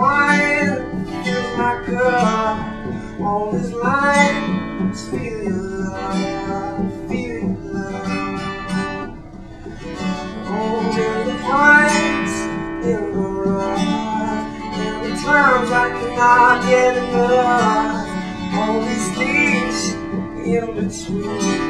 wine, fill my cup. All this life is feel your love, feel your love. Oh, the fights, in the rough, the times I cannot get enough. All these things in between,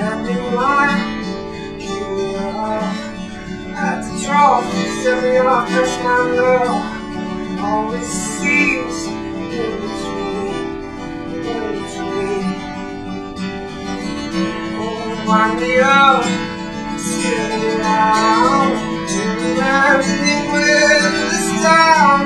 standing line, here we are at the trough, set me off, that's my love. Always seems in between, in between. Oh, wind me up, spin me round, imagining where this town